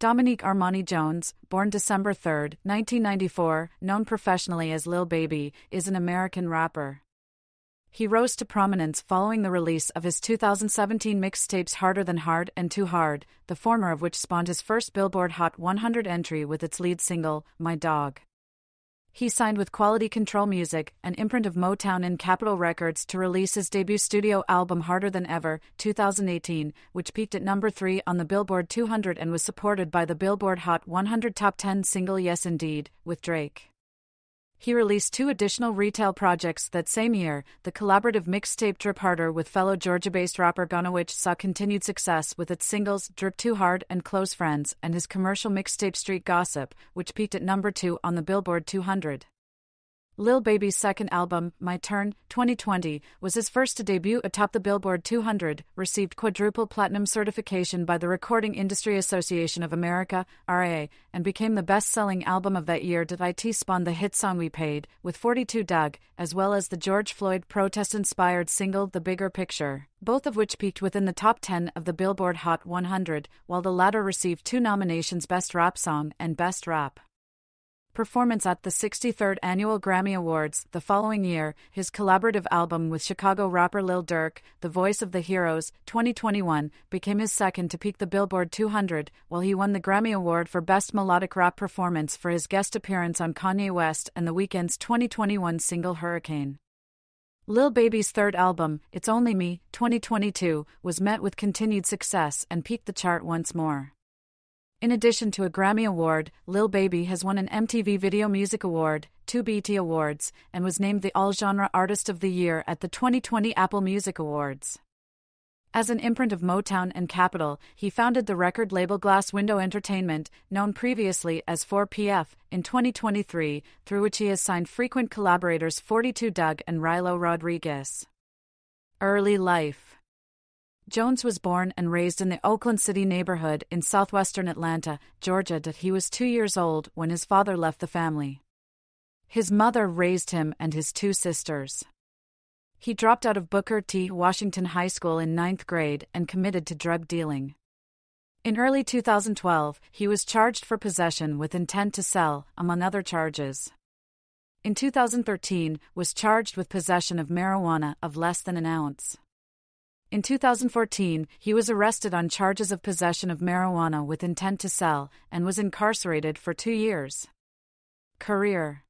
Dominique Armani Jones, born December 3, 1994, known professionally as Lil Baby, is an American rapper. He rose to prominence following the release of his 2017 mixtapes Harder Than Hard and Too Hard, the former of which spawned his first Billboard Hot 100 entry with its lead single, My Dawg. He signed with Quality Control Music, an imprint of Motown and Capitol Records, to release his debut studio album Harder Than Ever, 2018, which peaked at number 3 on the Billboard 200 and was supported by the Billboard Hot 100 Top 10 single Yes Indeed, with Drake. He released two additional retail projects that same year the collaborative mixtape Drip Harder with fellow Georgia based rapper Gunna, which saw continued success with its singles Drip Too Hard and Close Friends, and his commercial mixtape Street Gossip, which peaked at number 2 on the Billboard 200. Lil Baby's second album, My Turn, 2020, was his first to debut atop the Billboard 200, received quadruple platinum certification by the Recording Industry Association of America, RIAA, and became the best selling album of that year. Did It spawned the hit song We Paid, with 42 Dugg, as well as the George Floyd protest inspired single The Bigger Picture, both of which peaked within the top 10 of the Billboard Hot 100, while the latter received two nominations Best Rap Song and Best Rap performance at the 63rd Annual Grammy Awards the following year, his collaborative album with Chicago rapper Lil Durk, The Voice of the Heroes, 2021, became his second to peak the Billboard 200, while he won the Grammy Award for Best Melodic Rap Performance for his guest appearance on Kanye West and The Weeknd's 2021 single Hurricane. Lil Baby's third album, It's Only Me, 2022, was met with continued success and peaked the chart once more. In addition to a Grammy Award, Lil Baby has won an MTV Video Music Award, two BET Awards, and was named the All Genre Artist of the Year at the 2020 Apple Music Awards. As an imprint of Motown and Capitol, he founded the record label Glass Window Entertainment, known previously as 4PF, in 2023, through which he has signed frequent collaborators 42 Dugg and Rylo Rodriguez. Early life Jones was born and raised in the Oakland City neighborhood in southwestern Atlanta, Georgia. He was two years old when his father left the family. His mother raised him and his two sisters. He dropped out of Booker T. Washington High School in ninth grade and committed to drug dealing. In early 2012, he was charged for possession with intent to sell, among other charges. In 2013, was charged with possession of marijuana of less than an ounce. In 2014, he was arrested on charges of possession of marijuana with intent to sell and was incarcerated for two years. Career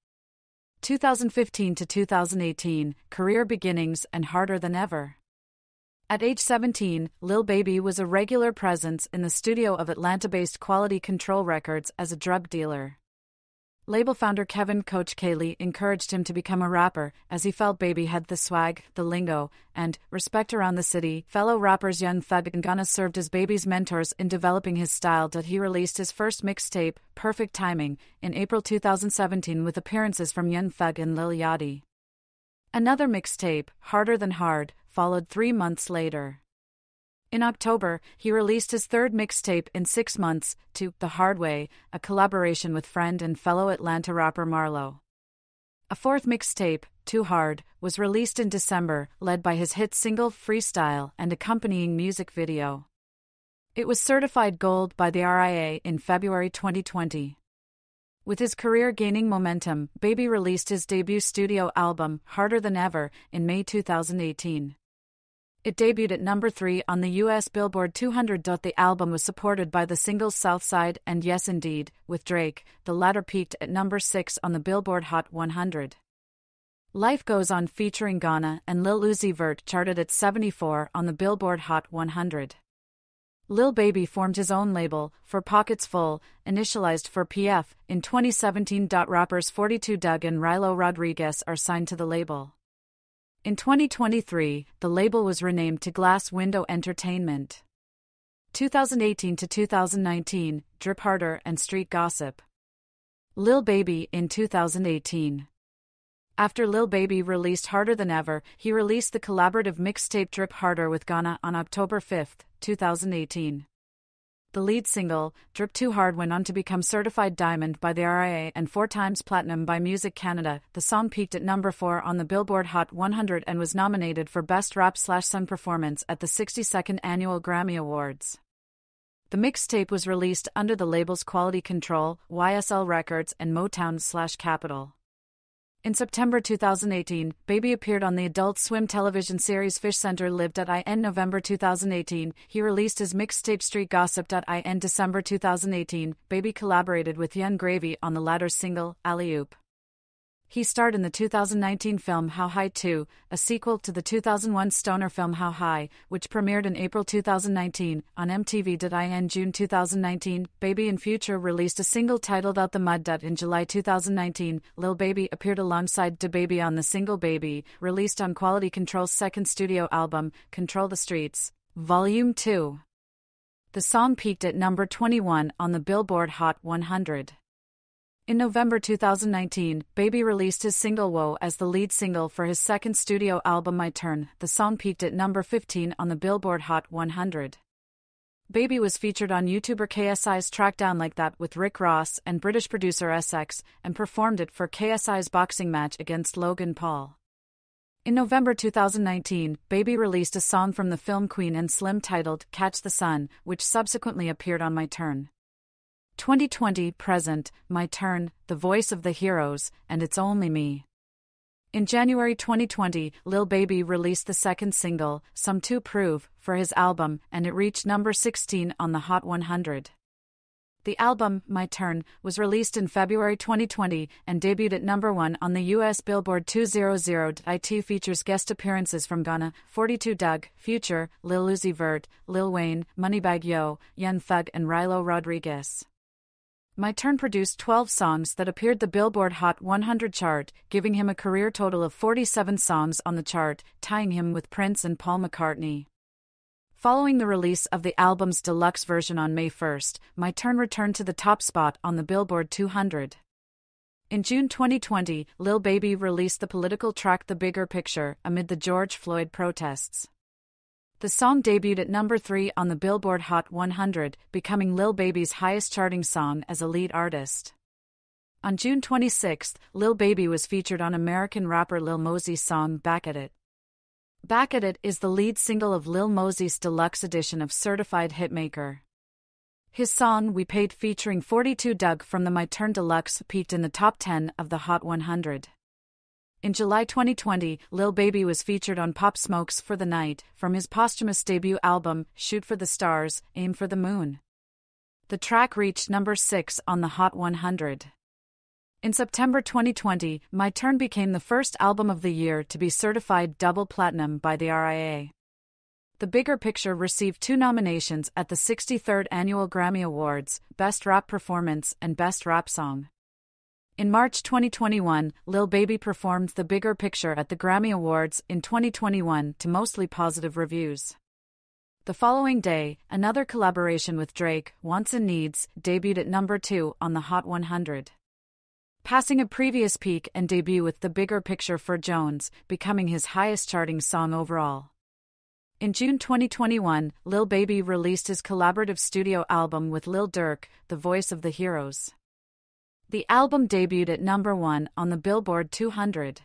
2015 to 2018, career beginnings and harder than ever. At age 17, Lil Baby was a regular presence in the studio of Atlanta based Quality Control Records as a drug dealer. Label founder Kevin Coach K Lee encouraged him to become a rapper, as he felt Baby had the swag, the lingo, and respect around the city. Fellow rappers Young Thug and Gunna served as Baby's mentors in developing his style. That he released his first mixtape, Perfect Timing, in April 2017 with appearances from Young Thug and Lil Yachty. Another mixtape, Harder Than Hard, followed three months later. In October, he released his third mixtape in six months, to The Hard Way, a collaboration with friend and fellow Atlanta rapper Marlo. A fourth mixtape, Too Hard, was released in December, led by his hit single Freestyle and accompanying music video. It was certified gold by the RIAA in February 2020. With his career gaining momentum, Baby released his debut studio album, Harder Than Ever, in May 2018. It debuted at number 3 on the US Billboard 200. The album was supported by the singles Southside and Yes Indeed, with Drake, the latter peaked at number 6 on the Billboard Hot 100. Life Goes On featuring Gunna and Lil Uzi Vert charted at 74 on the Billboard Hot 100. Lil Baby formed his own label, For Pockets Full, initialized for PF, in 2017. Rappers 42 Dugg and Rylo Rodriguez are signed to the label. In 2023, the label was renamed to Glass Window Entertainment. 2018 to 2019, Drip Harder and Street Gossip. Lil Baby in 2018. After Lil Baby released Harder Than Ever, he released the collaborative mixtape Drip Harder with Gunna on October 5, 2018. The lead single, Drip Too Hard, went on to become certified diamond by the RIAA and four times platinum by Music Canada. The song peaked at number 4 on the Billboard Hot 100 and was nominated for Best Rap Slash Song Performance at the 62nd Annual Grammy Awards. The mixtape was released under the labels Quality Control, YSL Records, and Motown slash Capitol. In September 2018, Baby appeared on the Adult Swim television series Fish Center Lived at IN November 2018. He released his mixtape Street Gossip IN December 2018. Baby collaborated with Yung Gravy on the latter's single, Alley Oop. He starred in the 2019 film How High 2, a sequel to the 2001 stoner film How High, which premiered in April 2019 on MTV. MTV.in June 2019. Baby and Future released a single titled Out the Mud. In July 2019, Lil Baby appeared alongside DaBaby on the single Baby, released on Quality Control's second studio album, Control the Streets, Volume 2. The song peaked at number 21 on the Billboard Hot 100. In November 2019, Baby released his single Woah as the lead single for his second studio album My Turn. The song peaked at number 15 on the Billboard Hot 100. Baby was featured on YouTuber KSI's track Down Like That with Rick Ross and British producer S-X, and performed it for KSI's boxing match against Logan Paul. In November 2019, Baby released a song from the film Queen and Slim titled Catch the Sun, which subsequently appeared on My Turn. 2020 present, my turn, the voice of the heroes, and it's only me. In January 2020, Lil Baby released the second single, Sum 2 Prove, for his album, and it reached number 16 on the Hot 100. The album, My Turn, was released in February 2020 and debuted at number 1 on the US Billboard 200. It features guest appearances from Gunna, 42 Dugg, Future, Lil Uzi Vert, Lil Wayne, Moneybagg Yo, Young Thug, and Rylo Rodriguez. My Turn produced 12 songs that appeared the Billboard Hot 100 chart, giving him a career total of 47 songs on the chart, tying him with Prince and Paul McCartney. Following the release of the album's deluxe version on May 1st, My Turn returned to the top spot on the Billboard 200. In June 2020, Lil Baby released the political track The Bigger Picture amid the George Floyd protests. The song debuted at number 3 on the Billboard Hot 100, becoming Lil Baby's highest charting song as a lead artist. On June 26, Lil Baby was featured on American rapper Lil Mosey's song Back at It. Back at It is the lead single of Lil Mosey's deluxe edition of Certified Hitmaker. His song We Paid featuring 42 Dugg from the My Turn Deluxe peaked in the top 10 of the Hot 100. In July 2020, Lil Baby was featured on Pop Smoke's For the Night from his posthumous debut album, Shoot for the Stars, Aim for the Moon. The track reached number 6 on the Hot 100. In September 2020, My Turn became the first album of the year to be certified double platinum by the RIAA. The Bigger Picture received two nominations at the 63rd Annual Grammy Awards Best Rap Performance and Best Rap Song. In March 2021, Lil Baby performed The Bigger Picture at the Grammy Awards in 2021 to mostly positive reviews. The following day, another collaboration with Drake, Wants and Needs, debuted at number 2 on the Hot 100. Passing a previous peak and debut with The Bigger Picture for Jones, becoming his highest charting song overall. In June 2021, Lil Baby released his collaborative studio album with Lil Durk, The Voice of the Heroes. The album debuted at number 1 on the Billboard 200.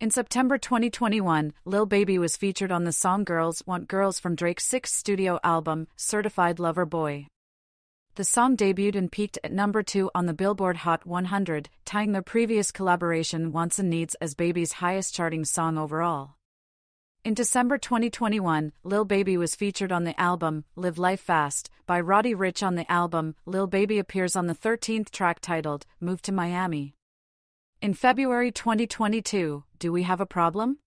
In September 2021, Lil Baby was featured on the song Girls Want Girls from Drake's sixth studio album, Certified Lover Boy. The song debuted and peaked at number 2 on the Billboard Hot 100, tying their previous collaboration Wants and Needs as Baby's highest charting song overall. In December 2021, Lil Baby was featured on the album Live Life Fast by Roddy Ricch. On the album, Lil Baby appears on the 13th track titled Move to Miami. In February 2022, Do We Have a Problem?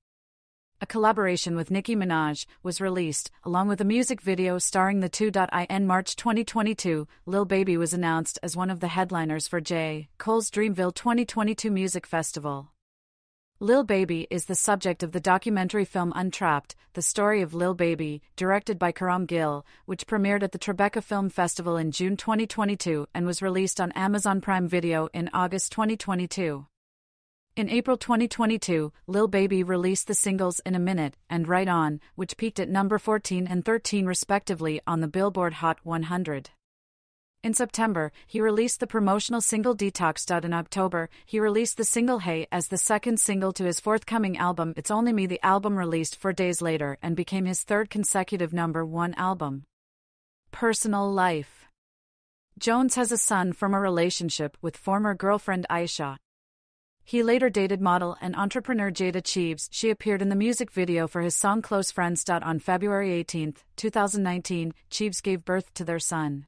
A collaboration with Nicki Minaj was released, along with a music video starring the two. In March 2022, Lil Baby was announced as one of the headliners for J. Cole's Dreamville 2022 Music Festival. Lil Baby is the subject of the documentary film Untrapped, the story of Lil Baby, directed by Karam Gill, which premiered at the Tribeca Film Festival in June 2022 and was released on Amazon Prime Video in August 2022. In April 2022, Lil Baby released the singles In a Minute and Right On, which peaked at number 14 and 13 respectively on the Billboard Hot 100. In September, he released the promotional single Detox. In October, he released the single Hey as the second single to his forthcoming album It's Only Me. The album released four days later and became his third consecutive number one album. personal life. Jones has a son from a relationship with former girlfriend Aisha. He later dated model and entrepreneur Jayda Cheaves. She appeared in the music video for his song Close Friends. On February 18, 2019, Cheaves gave birth to their son.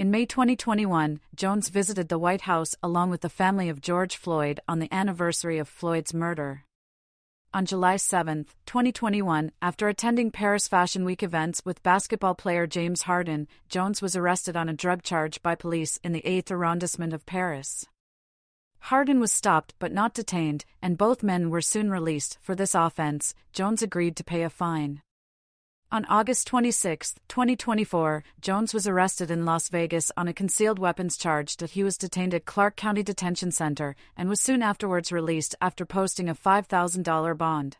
In May 2021, Jones visited the White House along with the family of George Floyd on the anniversary of Floyd's murder. On July 7, 2021, after attending Paris Fashion Week events with basketball player James Harden, Jones was arrested on a drug charge by police in the 8th arrondissement of Paris. Harden was stopped but not detained, and both men were soon released. For this offense, Jones agreed to pay a fine. On August 26, 2024, Jones was arrested in Las Vegas on a concealed weapons charge that he was detained at Clark County Detention Center and was soon afterwards released after posting a $5,000 bond.